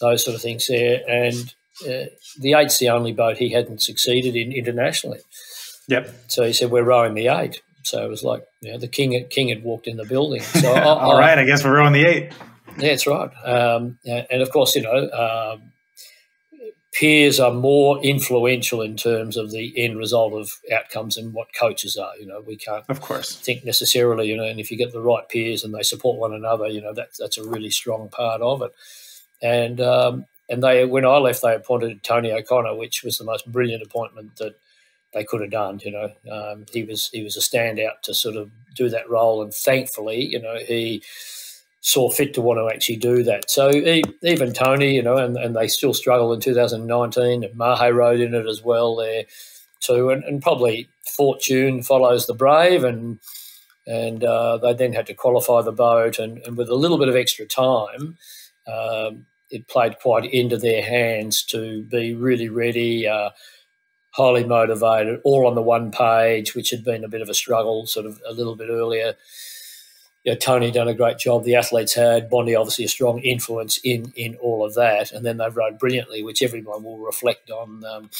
[SPEAKER 2] those sort of things there, and uh, the eight's the only boat he hadn't succeeded in internationally.
[SPEAKER 1] Yep.
[SPEAKER 2] So he said, "We're rowing the eight. So it was like, you know, the king king had walked in the building. So I,
[SPEAKER 1] all I, right, I guess we're rowing the eight.
[SPEAKER 2] Yeah, that's right. Um, and of course, you know, um, peers are more influential in terms of the end result of outcomes and what coaches are. You know, we can't,
[SPEAKER 1] of course,
[SPEAKER 2] think necessarily. You know, and if you get the right peers and they support one another, you know, that that's a really strong part of it. And um, and they, when I left, they appointed Tony O'Connor, which was the most brilliant appointment that they could have done. You know, um, he was he was a standout to sort of do that role, and thankfully, you know, he saw fit to want to actually do that. So even Tony, you know, and, and they still struggle in 2019. And Mahe rode in it as well there too, and, and probably fortune follows the brave, and and uh, they then had to qualify the boat, and, and with a little bit of extra time. Um, it played quite into their hands to be really ready, uh, highly motivated, all on the one page, which had been a bit of a struggle sort of a little bit earlier you know, Tony done a great job. The athletes had Bondi, obviously a strong influence in in all of that, and then they rode brilliantly, which everyone will reflect on um,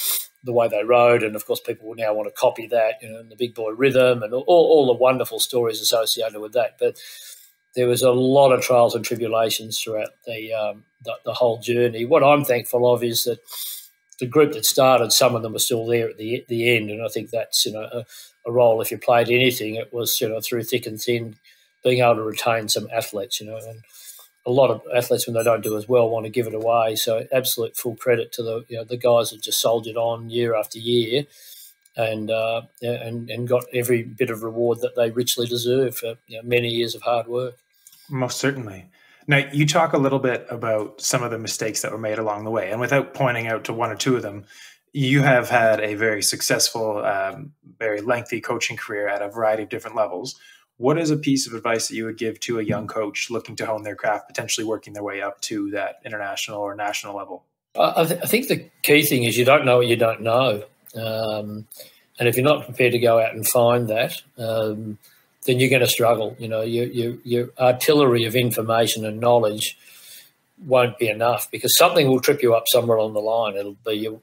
[SPEAKER 2] the way they rode, and of course people will now want to copy that, you know, the big boy rhythm and all, all the wonderful stories associated with that. But there was a lot of trials and tribulations throughout the, um, the, the whole journey. What I'm thankful of is that the group that started, some of them are still there at the the end, and I think that's you know a, a role. If you played anything, it was you know through thick and thin being able to retain some athletes, you know, and a lot of athletes when they don't do as well want to give it away. So absolute full credit to the you know the guys that just soldiered on year after year, and uh, and and got every bit of reward that they richly deserve for you know, many years of hard work.
[SPEAKER 1] Most certainly. Now, you talk a little bit about some of the mistakes that were made along the way, and without pointing out to one or two of them, you have had a very successful, um, very lengthy coaching career at a variety of different levels. What is a piece of advice that you would give to a young coach looking to hone their craft, potentially working their way up to that international or national level?
[SPEAKER 2] I, th- I think the key thing is you don't know what you don't know. Um, and if you're not prepared to go out and find that, um, then you're going to struggle. You know, your, your, your artillery of information and knowledge won't be enough because something will trip you up somewhere along the line. It'll be you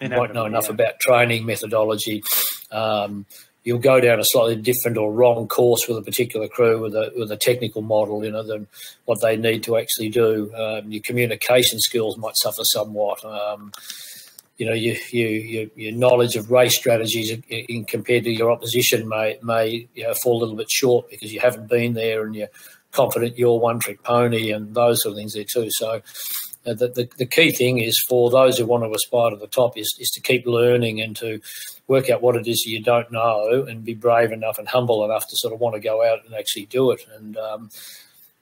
[SPEAKER 2] won't know enough yeah. about training methodology. Um, you'll go down a slightly different or wrong course with a particular crew with a with a technical model, you know, than what they need to actually do. Um, your communication skills might suffer somewhat. Um, you know, you, you, you, your knowledge of race strategies in, in compared to your opposition may may you know, fall a little bit short because you haven't been there and you're confident you're one trick pony and those sort of things there too. So. Uh, the, the, the, key thing is for those who want to aspire to the top is, is to keep learning and to work out what it is you don't know and be brave enough and humble enough to sort of want to go out and actually do it. And um,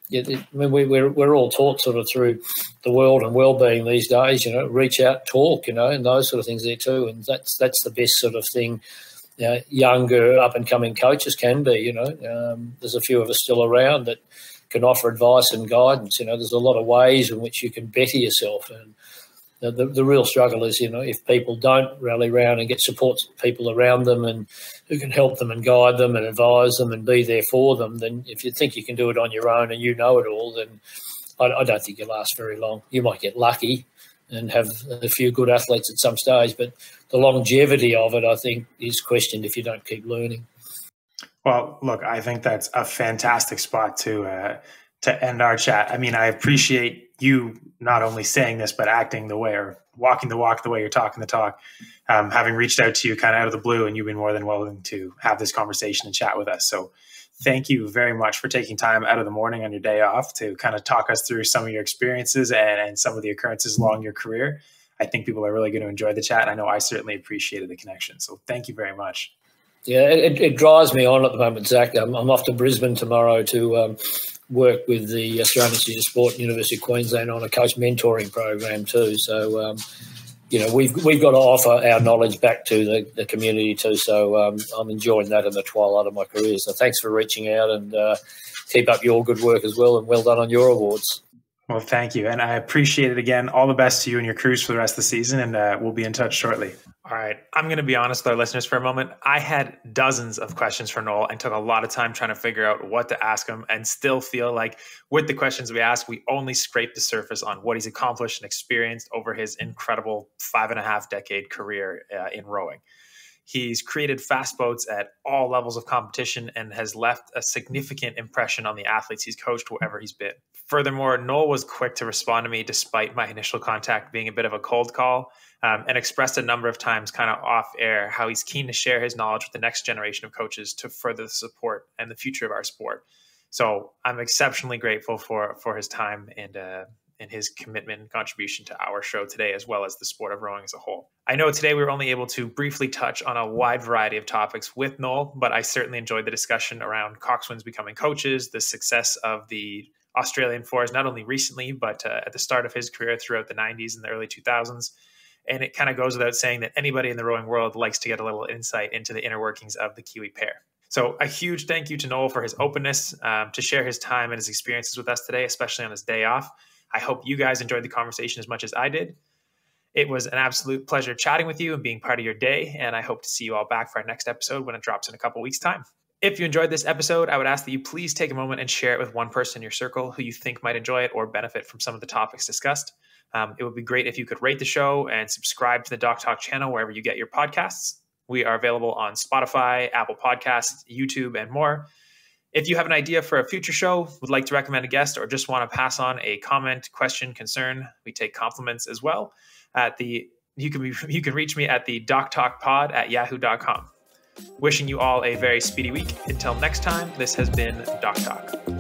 [SPEAKER 2] yeah, I mean, we, we're, we're all taught sort of through the world and well-being these days, you know, reach out, talk, you know, and those sort of things there too. And that's that's the best sort of thing you know, younger up-and-coming coaches can be, you know. Um, there's a few of us still around that can offer advice and guidance. You know, there's a lot of ways in which you can better yourself. And the, the, the, real struggle is, you know, if people don't rally around and get support people around them and who can help them and guide them and advise them and be there for them, then if you think you can do it on your own and you know it all, then I, I don't think you'll last very long. You might get lucky and have a few good athletes at some stage, but the longevity of it, I think, is questioned if you don't keep learning.
[SPEAKER 1] Well, look, I think that's a fantastic spot to uh, to end our chat. I mean, I appreciate you not only saying this, but acting the way or walking the walk the way you're talking the talk. Um, having reached out to you kind of out of the blue, and you've been more than willing to have this conversation and chat with us. So, thank you very much for taking time out of the morning on your day off to kind of talk us through some of your experiences and, and some of the occurrences along your career. I think people are really going to enjoy the chat. I know I certainly appreciated the connection. So, thank you very much.
[SPEAKER 2] Yeah, it, it me on at the moment, Zak. I'm, I'm off to Brisbane tomorrow to um, work with the Australian Institute of Sport, University of Queensland, on a coach mentoring program too. So, um, you know, we've we've got to offer our knowledge back to the, the community too. So, um, I'm enjoying that in the twilight of my career. So, thanks for reaching out and uh, keep up your good work as well, and well done on your awards.
[SPEAKER 1] Well, thank you, and I appreciate it again. All the best to you and your crews for the rest of the season, and uh, we'll be in touch shortly. All right. I'm going to be honest with our listeners for a moment. I had dozens of questions for Noel and took a lot of time trying to figure out what to ask him, and still feel like with the questions we asked, we only scraped the surface on what he's accomplished and experienced over his incredible five and a half decade career uh, in rowing. He's created fast boats at all levels of competition and has left a significant impression on the athletes he's coached wherever he's been. Furthermore, Noel was quick to respond to me despite my initial contact being a bit of a cold call um, and expressed a number of times, kind of off air, how he's keen to share his knowledge with the next generation of coaches to further the support and the future of our sport. So I'm exceptionally grateful for for his time and uh, and his commitment and contribution to our show today, as well as the sport of rowing as a whole. I know today we were only able to briefly touch on a wide variety of topics with Noel, but I certainly enjoyed the discussion around coxswains becoming coaches, the success of the Australian fours, not only recently, but uh, at the start of his career throughout the 90s and the early 2000s, and it kind of goes without saying that anybody in the rowing world likes to get a little insight into the inner workings of the Kiwi pair. So, a huge thank you to Noel for his openness um, to share his time and his experiences with us today, especially on his day off. I hope you guys enjoyed the conversation as much as I did. It was an absolute pleasure chatting with you and being part of your day. And I hope to see you all back for our next episode when it drops in a couple weeks' time. If you enjoyed this episode, I would ask that you please take a moment and share it with one person in your circle who you think might enjoy it or benefit from some of the topics discussed. Um, it would be great if you could rate the show and subscribe to the Dock Talk channel wherever you get your podcasts. We are available on Spotify, Apple Podcasts, YouTube, and more. If you have an idea for a future show, would like to recommend a guest, or just want to pass on a comment, question, concern, we take compliments as well. At the you can be, you can reach me at the Dock Talk Pod at yahoo.com. Wishing you all a very speedy week. Until next time, this has been Dock Talk.